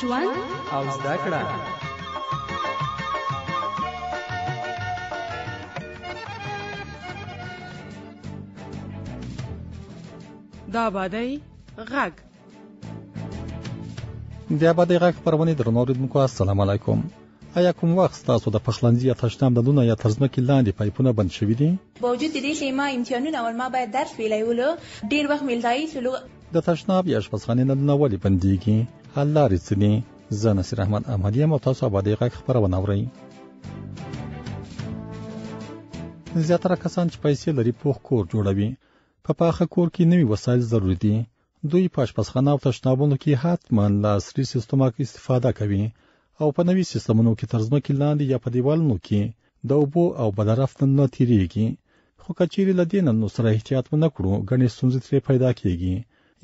ژوند او زده کړه دا باندې غږ د آبادی غږ خبرونه درنو اوریدونکو السلام علیکم آیا کوم وخت تاسو د پخلنځي یا تشناب نلونه یا ترزمکې لاندې پایپونه بند شوي دي باوجود دې چې ما امتحانونه ول ما باید درس ویلی ولو ډیر وخت مې ضایع شولو د تشناب یا اشپزخانې نلونه ولې بندیږي حل لارې څه دي زه نصیر احمد احمدی یم او تاسو آبادی غږ خبرونه اورئ زیاتره کسان چې پیسې لري پوخ کور جوړوي په پاخه کور کې نوي وسایل ضروري دي دوی په اشپزخانه او تشنابونو کې حتما له عصري سیستم استفاده کوي او په نوي سیستمونو کې تر ځمکې لاندې یا په دیوالونو کې د اوبو او بدرف نه تیریږي خو کچېرې له دې ننو سره احتیاط ونه کړو ګڼې ستونزې ترې پیدا کیږي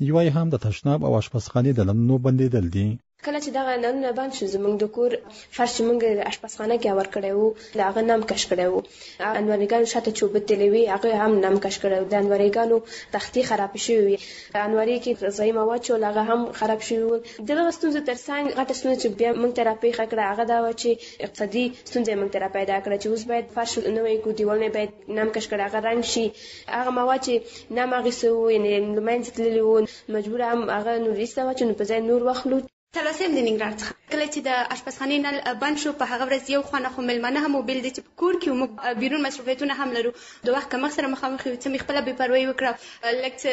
یوه هم د تشناب او اشپزخانې د ننو بندېدل دي کله چې دغه نلونه بند شو زمونږ د کور فرش چې مونږ د اشپزخانه کې اور کړی وو د هغه نم کش کړی وو انوریګانو شاته چې اوبه تللې وي هغه هم نم کش کړی وو د انوریګانو تختې خراب شوې وي انورې کې غذایي مواد چې هغه هم خراب شوي وو د دغه ستونزو ترڅنګ غټه ستونزه چې بیا مونږ ته راپېښه کړه هغه دا وه چې اقتصادي ستونزه یې مونږ ته راپیدا کړه چې اوس باید فرش نوی کړو دیوالونه باید نم کش کړي هغه رنګ شي هغه مواد چې ناماغي سوي وو یعنې له منځه تللي وو مجبوره هم هغه نور ایسته وه چې نو په ځای نور واخلو تلوسیم د ننګرهار څخه کله چې د اشپزخانې نل بند شو په هغه ورځ یو خوانه خو مېلمانه هم وبېل دي چې په کور کې موږ بیرون مصروفیتونه هم لرو د وخت کمښت سره مخامخ یو څه مې خپله بې پروي وکړه لږ څه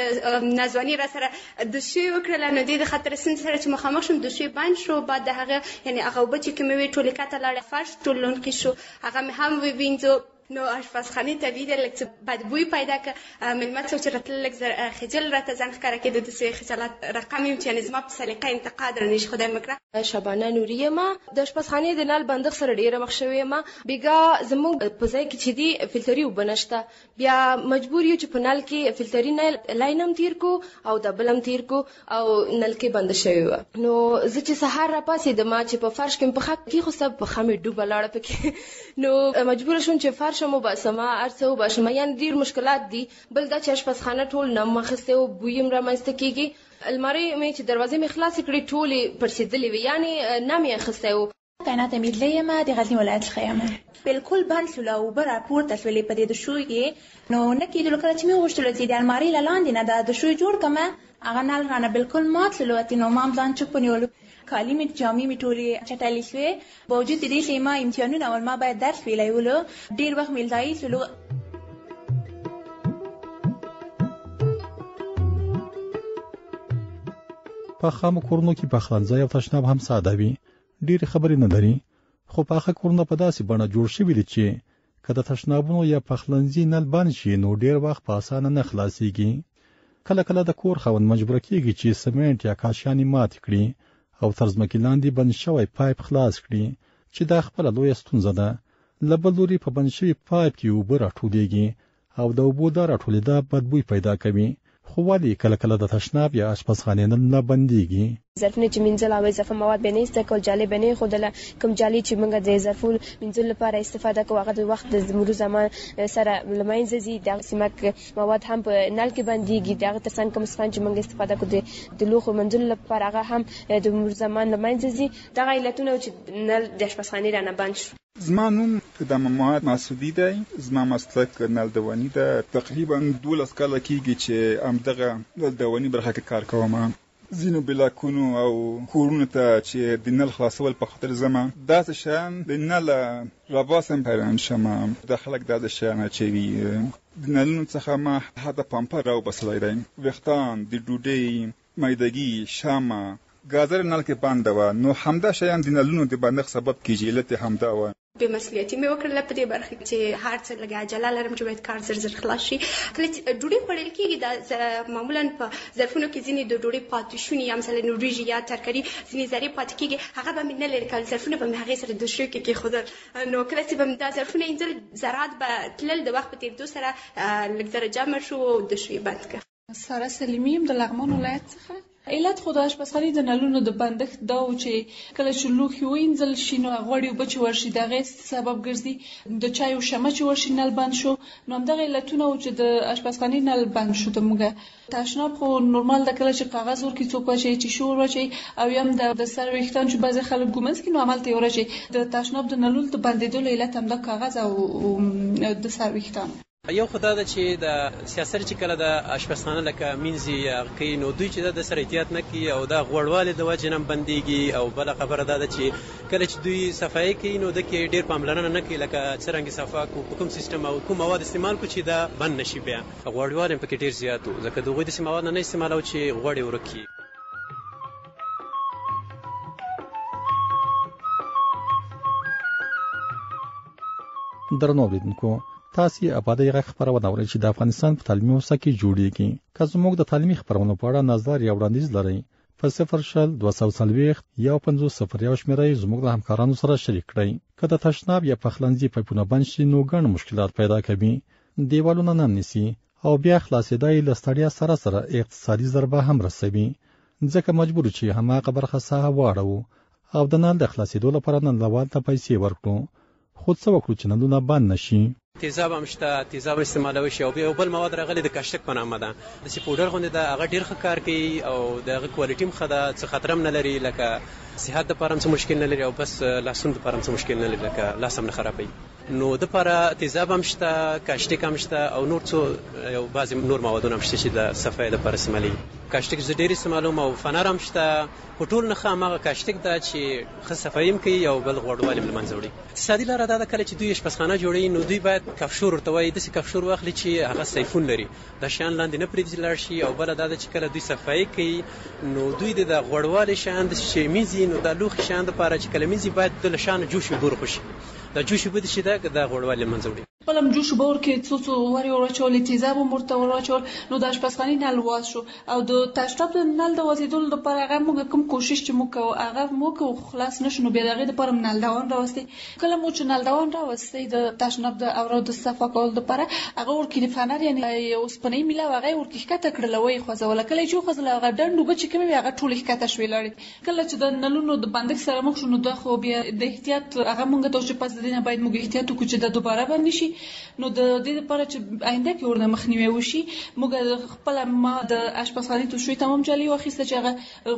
ناځواني را سره دوشي وکړله نو دې د خطر سند سره چې مخامخ شوم دوشي بند شو بعد د هغه یعنې هغه اوبه چې کومې وې ټولې کته لاړې فرش ټول لونکي شو هغه مې هم ووینځو نو اشپزخانه طبیعي ده لږ څه بدبوی پیدا که مېلمه څوک چې راتلل لږ خجل راته ځان ښکاره کېده داسې خجالت رقم یم چې یعنې زما په سلیقه انتقاد رانه شي خدای مه کړه شبانه نوري یم د اشپزخانې د نل بندښت سره ډېره مخ شوې یم بېګا زموږ په ځای کې چې دي فلتري اوبه نشته بیا مجبور یو چې په نل کې فلتري نل لاین هم تېر کو او دا بل هم تېر کو او نلکې بند شوی و نو زه چې سهار را پاسېدم چې په فرش کې په خاک کې خو سب په خمه ډوبه لاړه پکې نو مجبور شوم چې فرش مو باسم ارڅه وباسم یعنی ډیر مشکلات دي بل دا چې اشپزخانه ټول نه مخسته او بویم را منځته کیږي الماری مې چې دروازې مې خلاص کړې ټولې پرسیدلې وي یعنی نه مې اخسته کاینات امیر له یمه د غزني ولایت څخه یمه. بلکل بند شوله اوبه راپورته شولې په دې دشوی کې نو نه کیدلو کله چې مې وغوښتلو چې د المارۍ له لاندې نه دا دشوی جوړ کړم هغه نل رانه بلکل مات شولو اتي نو مام ځان چوپ ونیولو کالي مې جامې مې ټولې چټلې شوې باوجود د دې چې ما امتحانونه ول ما باید درس ویلی ولو ډیر وخت مې ضایع شولو په خامو کورونو کې پخلنځی او تشناب هم ساده وي ډېرې خبرې نه لري، خو پاخه کورونه په داسې بڼه جوړ شوي دي چې که د تشنابونو یا پخلنځي نل بند شي نو ډېر وخت په اسانه نه خلاصېږي. کله کله د کور خاوند مجبوره کېږي چې سمنټ یا کاشیانې ماتې کړي او تر ځمکې لاندې بند شوی پایپ خلاص کړي چې دا خپله لویه ستونزه ده. له بل لوري په بند شوي پایپ کې اوبه راټولېږي او د اوبو دا راټولېدا بد بوی پیدا کوي. خو ولې کله کله د تشناب یا اشپزخانې نل نه بندېږي؟ ظرف نه چې مینځل او اضافه مواد به یې نه ایسته کول جالۍ به یې نه ایښودله. کوم جالۍ چې موږ د ظرفو مینځلو لپاره استفاده کوو هغه د وخت د مرور زمان سره له منځه ځي. د هغه سمک مواد هم په نل کې بندېږي. د هغه تر څنګ کوم سپنج چې موږ استفاده کوو د لوښو مینځلو لپاره هغه هم د مرور زمان له منځه ځي. دغه علتونه وو چې نل د اشپزخانې رانه بند شو. زما نوم قدامه معاد ماسودی دی زما مسلک نلدوانی ده تقریبا دولس کاله کیږی چی همدغه نلدوانی برخه کی کار کوم ځینو بلاکونو او کورونو ته چی د نل خلاصول په خاطر ځم داسی شیان د نله راباسم حیران شم دا خلک داسی شیان اچوی د نلونو څخه ما حتی پامپر راوباسلی دی ویښتان د ډوډی میدګی، شامه، ګازر نل کې پانده وه نو همدا شیان د نلونو د بندښت سبب کیژی علت یې همدا وه. بې مسولیتي مې وکړله په دې برخه کې چې هر څه لږه عجله لرم چې باید کار زر زر خلاص شي. کله چې ډوډۍ خوړل کېږي دا معمولا په ظرفونو کې ځینې د ډوډۍ پاتې شوني یا مثلا وریژې یا ترکاري ځینې ذرې پاتې کېږي هغه به مې نه لرې کول ظرفونه به مې هغې سره دوشیو کې کېښودل نو کله چې به مې دا ظرفونه اینځل ذرات به تلل د وخت په تېرېدو سره لږ ذره جمع شو او دوشیو بند کړ. ساره سلیمی یم د لغمان ولایت څخه علت خو د اشپزخانې د نلونو د بندښت دا و چې کله چې لوښي وینځل شي نو غوړي اوبه چې ورشي د هغې سبب ګرځي د چایو شمه چې ورشي نل بند شو نو همدغه علتونه و چې د اشپزخانې نل بند شو د موږ تشناب خو نورمال د کله چې کاغذ ورکې څوک واچي چې شور واچي او یم د د سر ویښتان چې بعضې خلک ګومنځ کې نو عمل ته ورشي د تشناب د نلول د بندېدلو علت همدا کاغذ او د سر ویښتان یو خو دا ده چې د سیاسر چې کله د اشپزخانه لکه مینځي یا کوي نو دوی چې د سره احتیاط نه کوي او دا غوړوالې د وجې نه بندېږي او بله خبره دا ده چې کله چې دوی صفایي کوي نو د کې ډېر پاملرنه نه کوي لکه څرنګه صفا کو په کوم سیستم او کوم مواد استعمال کو چې دا بند نشي بیا غوړوالې په کې ډېر زیات وو ځکه دوی داسې مواد نه استعمالو چې غوړې ورک کړي درنو اوریدونکو تاسو آبادی غږ خبرونه اورئ چې د افغانستان په تعلیمي وسه کې جوړیږي که زموږ د تعلیمي خبرونو په اړه نظر یا وړاندیز لرئ په 00 240 یا 5001 شمیره زموږ د همکارانو سره شریک کړئ که د تشناب یا پخلنځي پایپونه بند شي نو ګڼ مشکلات پیدا کوي دیوالونه نه نیسي او بیا خلاصېدا یې له ستړیا سره سره اقتصادي ضربه هم رسوي ځکه مجبور چې هماغه برخه ساحه واړوو او د نل د خلاصېدو لپاره نلوال ته پیسې ورکړو خو څه وکړو چې نلونه بند نه شي. تیزاب هم شته تیزاب هم استعمالوی شي او بیا یو بل مواد راغلی د کاشتک په نامه ده داسې پوډر غوندې ده هغه ډیر ښه کار کوي او د هغه کوالټي هم ښه ده څه خطر هم نه لري لکه صحت لپاره هم څه مشکل نه لري او بس لاسونو لپاره هم څه مشکل نه لري لکه لاس هم نه خرابوي. نو ده پاره تیزاب هم شته، کاشټیک هم شته او نور څو یو بعضې نور موادونه هم شته چې د صفایې د پاره استعمالیږي. کاشټیک زه ډېر استعمالوم او فنر هم شته. خو ټول نه ښه هماغه کاشټیک ده چې ښه صفایي هم کوي او بل غوړوالی هم له منځه وړي. اقتصادي لاره دا ده کله چې دوی اشپزخانه جوړوي نو دوی باید کفشور ورته وایي داسې کفشور واخلي چې هغه سیفون لري دا شیان لاندې نه پرېږدي چې لاړ شي او بله دا ده چې کله دوی صفایې کوي نو دوی دې دا غوړوالې شیان داسې چې مینځي نو دا لوښي شیان د پاره چې کله مینځي باید د له شا نه جوش وي بور خوشي دا جوش اوبه دي چې دا دا غوړوالی له منځه وړي. په لم جوش اوبور کې څو څو ورې ور واچولې تیزاب هم ورته ور واچول نو د اشپزخاني نل واز شو او د تشتاب د نل د وازیدولو د پاره هغه موږ کوم کوشش چې موږ کوو هغه مو کوو خو خلاص نه شو نو بیا د هغې د پاره هم نل دوان راوستی کله مو چې نل دوان راوستی د تشناب د اورو د صفا کولو د پاره هغه ورکی د فنر یعنی یو سپنی میلا هغه ورکی ښکته کړله وې خوځوله کله چې وخوځله هغه ډنډ اوبه چې کومې وې هغه ټولې ښکته شوې لاړې کله چې د نلونو د بندښت سره مخ شو نو دا خو بیا د احتیاط هغه مونږ ته چې پس د دینه باید موږ احتیاط وکړو چې دا دوباره بند نشي نو د دې لپاره چې آینده کې ورنه مخنیوي وشي موږ خپل ما د اشپزخاني توشوي تمام جالي واخیسته چې هغه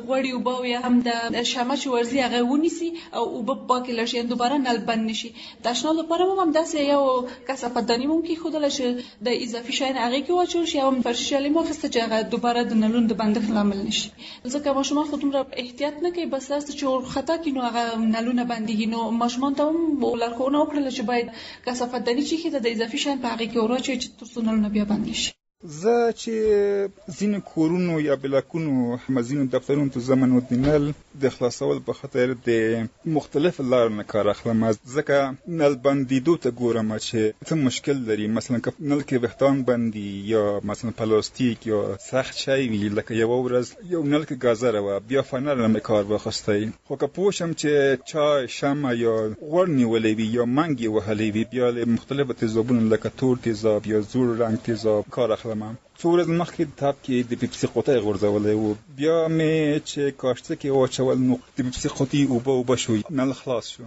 غوړي او باو یا هم د شمه چې ورزي هغه ونیسي او وب پاکې لشي ان دوباره نل بند نشي د اشنا لپاره هم داسې یو کثافت دانی مونږ کې خود لشه د اضافي شاین هغه کې واچول شي او فرشي جالي مو خسته چې هغه دوباره د نلون د بندښت لامل نشي ځکه ماشومان خو دومره احتیاط نه کوي بس هرڅه چې ورخطا کی نو هغه نلونه بندېږي نو ماشومان ته هم لارښوونه وکړله چې باید کثافت داني چې ایښي ده د اضافي شیان په هغې کې ور واچوي چې ترڅو نلونه بیا بند نه شي زه چې ځینو کورونو یا بلاکونو هم ځینو دفترونو ته ځم نو د نل د خلاصولو په خاطر د مختلفو لارو نه کار اخلم ځکه نل بندېدو ته ګورم چې څه مشکل لري مثلا که نل کې ویښتان بند دي یا مثلا پلاستیک یا سخت شی وي لکه یو ورځ یو نل کې ګازره وه بیا فنر نه مې کار واخیستی خو که پوه شم چې چا شمع یا غوړ نیولی وي یا منګ یې وهلی وي بیا له مختلفو تیزابونو لکه تور تیزاب یا زوړ رنګ تیزاب کار اخلم څو ورځې مخکې د تپ کې د پیپسي قوطی غورځولی و بیا مې چې کاشته کې واچول نو د پیپسي قوطي اوبه اوبه شو نل خلاص شو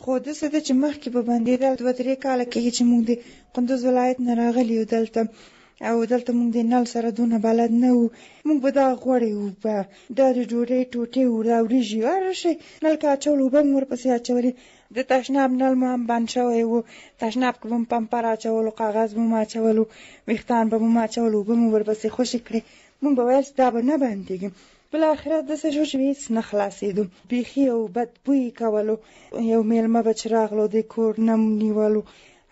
خو داسې ده چې مخکې به باندې دلته دوه درې کاله کېږي چې موږ د قندوز ولایت نه راغلي یو دلته او دلته موږ د نل سره دونه بلد نه وو موږ به دا غوړې اوبه دا د ډوډۍ ټوټې او دا وریژې هر شی نلکه اچول اوبه مو ورپسې اچولې د تشناب نل مو هم بند شوی و تشناب کې به مو پمپر اچولو کاغذ به مو اچولو ویښتان به مو اچولو اوبه مو ورپسې خوشې کړې موږ به ویل چې دا به نه بندېږي بالاخره داسې شو چې هیڅ نه خلاصېدو بیخي یو بد بوی کولو یو میلمه به چې راغلو د کور نه نیولو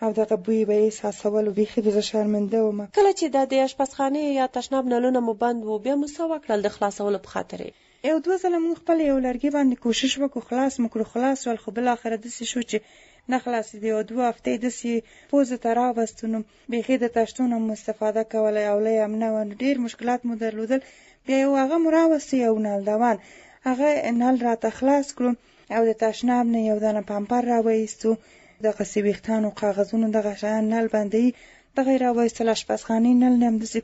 او دغه بوی به یې احساسولو بیخي به زه شرمنده وم کله چې د د اشپزخانې یا تشناب نلونه مو بند وو بیا مو څه وکړل د خلاصولو په خاطر یې. یو دوه ځله مونږ خپل یو لرګي باندې کوشش وکړو خلاص مو کړو خلاص شول خو بالاخره داسې شو چې نه خلاصېدو یو دوه هفتې داسې پوزې ته راوستو نو بیخی د تشتو نه مو استفاده کوله او لوی امنه وه نو ډیر مشکلات مو درلودل بیا یو هغه مو راوستی او نل دوان هغه نل راته خلاص کړو او د تشناب نه یو دانه پمپر راوایستو دغسې ویښتانو کاغذونو دغه شیان نل بندوي دغه یې راوایستل اشپزخانې نل نه همداسې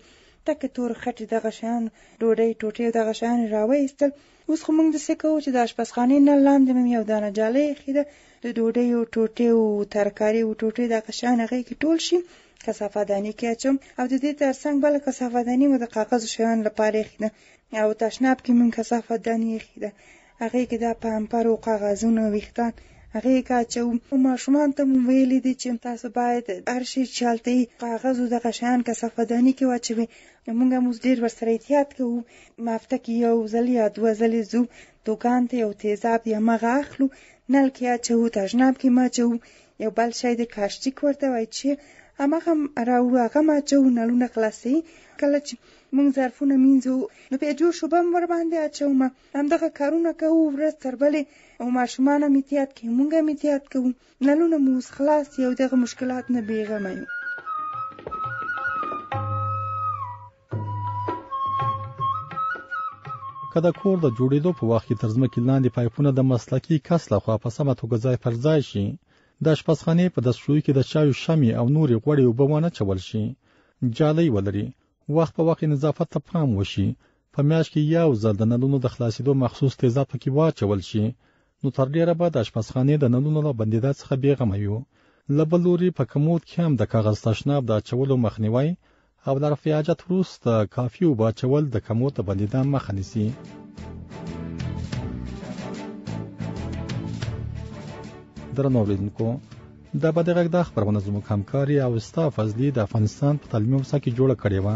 تکې تور خټې دغه شیان ډوډۍ ټوټې او دغه شیان یې راوایستل اوس خو موږ داسې کوو چې د اشپزخانې نل لاندې مو یو دانه جاله ایښې ده د ډوډیو ټوټې او ترکاریو ټوټې دغه شیان هغې کې ټول شي کثافه داني کې اچوم او د دې ترڅنګ بله کثافه داني مو د کاغذ شیانو لپاره ایښې ده او تشناب کې مونږ کثافه داني ایښې ده هغې کې دا پامپر او کاغذونه ویښتان هغې کې اچوم ماشومان ته مو ویلي دي چې تاسو باید هر شي چې هلته کاغذ او دغه شیان کثافه داني کې واچوي موږ هم اوس ډېر ورسره احتیاط کوو ما هفته کې یو ځل یا دوه ځلې ځو دوکان ته یو تیزاب یا مغه اخلو نل کې اچوو تشناب کې ما اچوو یو بل شی د کاشتیک ورته وایي چې هماغه راوړو هغه ما اچوو نلونه خلاصوي کله چې موږ ظرفونه مینځو نو بیا جوش اوبه هم ورباندې اچوم همدغه کارونه کوو ورځ تر بلې او ماشومان هم احتیاط کوي موږ هم احتیاط کوو نلونه مو اوس خلاص دي او دغه مشکلات نه بېغمه یو. که د کور د جوړېدو په وخت کې تر ځمکې لاندې پایپونه د مسلکي کس لخوا په سمه توګه ځای پر ځای شي د اشپزخانې په دستشویي کې د چایو شمې او نورې غوړې اوبه ونه چول شي جالۍ ولري وخت په وخت نظافت ته پام وشي په میاشت کې یو ځل د نلونو د خلاصېدو مخصوص تیزاب پکې واچول شي نو تر ډېره به د اشپزخانې د نلونو له بندېدا څخه بې غمه یو. له بل لوري په کمود کې هم د کاغذ تشناب د اچولو مخنیوی او له رفع حاجت وروسته کافي اوبه اچول د کمود د بندېدا مخه نیسي. درنو اوریدونکو د بده غږ دا خبرونه زموږ همکاري او ستا فضلي د افغانستان په تعلیمي موسسه کې جوړه کړې وه